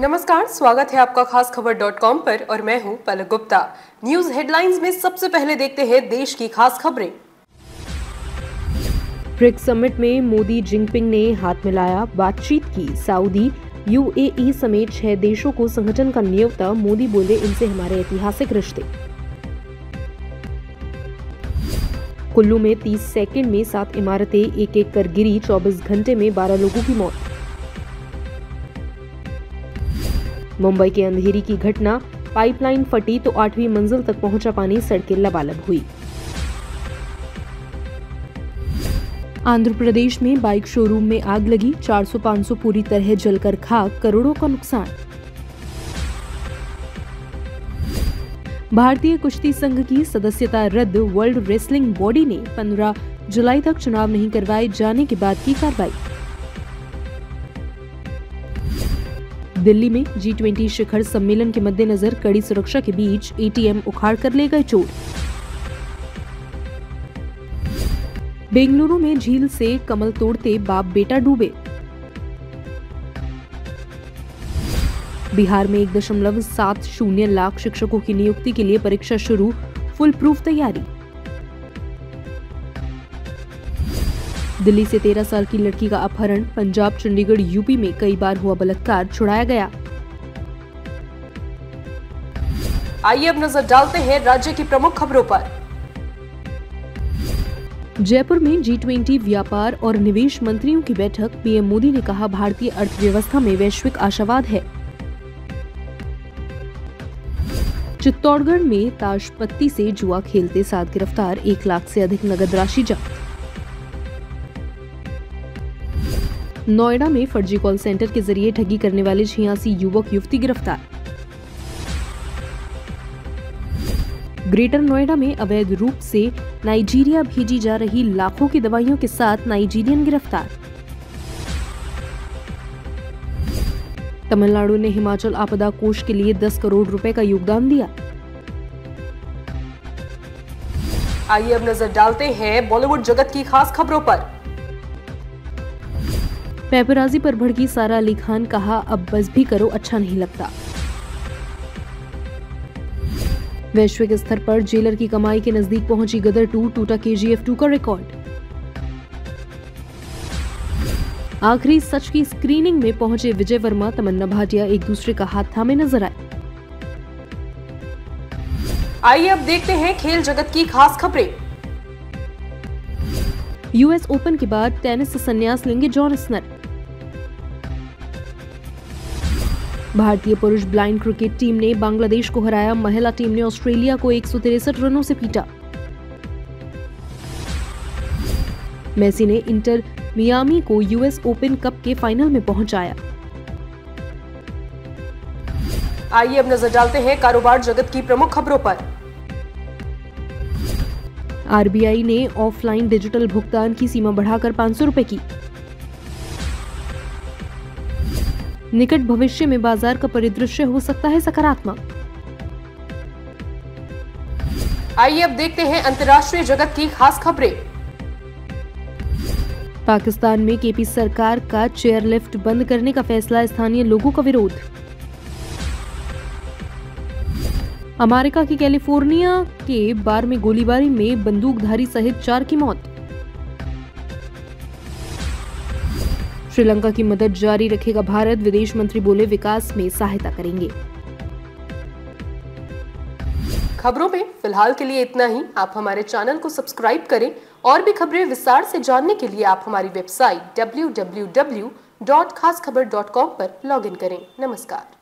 नमस्कार, स्वागत है आपका खास खबर डॉट कॉम पर और मैं हूँ पलक गुप्ता। न्यूज़ हेडलाइंस में सबसे पहले देखते हैं देश की खास खबरें। ब्रिक्स समिट में मोदी जिनपिंग ने हाथ मिलाया बातचीत की। सऊदी यूएई समेत छह देशों को संगठन का न्योता मोदी बोले इनसे हमारे ऐतिहासिक रिश्ते। कुल्लू में 30 सेकंड में सात इमारतें एक एक कर गिरी 24 घंटे में 12 लोगों की मौत। मुंबई के अंधेरी की घटना, पाइपलाइन फटी तो आठवीं मंजिल तक पहुँचा पानी, सड़कें लबालब हुई। आंध्र प्रदेश में बाइक शोरूम में आग लगी 400-500 पूरी तरह जलकर खाक, करोड़ों का नुकसान। भारतीय कुश्ती संघ की सदस्यता रद्द, वर्ल्ड रेसलिंग बॉडी ने 15 जुलाई तक चुनाव नहीं करवाए जाने के बाद की कार्रवाई। दिल्ली में जी ट्वेंटी शिखर सम्मेलन के मद्देनजर कड़ी सुरक्षा के बीच एटीएम उखाड़ कर ले गए चोर। बेंगलुरु में झील से कमल तोड़ते बाप बेटा डूबे। बिहार में एक दशमलव सात शून्य लाख शिक्षकों की नियुक्ति के लिए परीक्षा शुरू फुल प्रूफ तैयारी। दिल्ली से तेरह साल की लड़की का अपहरण पंजाब चंडीगढ़ यूपी में कई बार हुआ बलात्कार छुड़ाया गया। आइए अब नज़र डालते हैं राज्य की प्रमुख खबरों पर। जयपुर में जी ट्वेंटी व्यापार और निवेश मंत्रियों की बैठक पीएम मोदी ने कहा भारतीय अर्थव्यवस्था में वैश्विक आशावाद है। चित्तौड़गढ़ में ताशपत्ती से जुआ खेलते सात गिरफ़्तार एक लाख से अधिक नगद राशि जब्त। नोएडा में फर्जी कॉल सेंटर के ज़रिए ठगी करने वाले छियासी युवक, युवती गिरफ़्तार। ग्रेटर नोएडा में अवैध रूप से नाइजीरिया भेजी जा रही लाखों की दवाइयों के साथ नाइजीरियन गिरफ़्तार। तमिलनाडु ने हिमाचल आपदा कोष के लिए 10 करोड़ रुपए का योगदान दिया। आइए अब नज़र डालते हैं बॉलीवुड जगत की खास खबरों पर। पेपराजी पर भड़की सारा अली खान कहा अब बस भी करो अच्छा नहीं लगता। वैश्विक स्तर पर जेलर की कमाई के नज़दीक पहुँची गदर टू टूटा के टू का रिकॉर्ड। आखिरी सच की स्क्रीनिंग में पहुँचे विजय वर्मा तमन्ना भाटिया एक दूसरे का हाथ थामे नज़र आए। आइए अब देखते हैं खेल जगत की खास खबरें। यूएस ओपन के बाद टेनिस से संन्यास लेंगे जॉन स्नर भारतीय पुरुष ब्लाइंड क्रिकेट टीम ने बांग्लादेश को हराया। महिला टीम ने ऑस्ट्रेलिया को एक रनों से पीटा। मेसी ने इंटर मियामी को यूएस ओपन कप के फाइनल में पहुँचाया। आइए अब नज़र डालते हैं कारोबार जगत की प्रमुख खबरों पर। आरबीआई ने ऑफलाइन डिजिटल भुगतान की सीमा बढ़ाकर पाँच सौ की। निकट भविष्य में बाज़ार का परिदृश्य हो सकता है सकारात्मक। आइए अब देखते हैं अंतर्राष्ट्रीय जगत की खास खबरें। पाकिस्तान में केपी सरकार का चेयरलिफ्ट बंद करने का फैसला स्थानीय लोगों का विरोध। अमेरिका की कैलिफ़ोर्निया के बार में गोलीबारी में बंदूकधारी सहित चार की मौत। श्रीलंका की मदद जारी रखेगा भारत। विदेश मंत्री बोले, विकास में सहायता करेंगे। खबरों में फ़िलहाल के लिए इतना ही। आप हमारे चैनल को सब्सक्राइब करें और भी खबरें विस्तार से जानने के लिए आप हमारी website W W W dot Khas Khabar dot com पर लॉगिन करें। नमस्कार।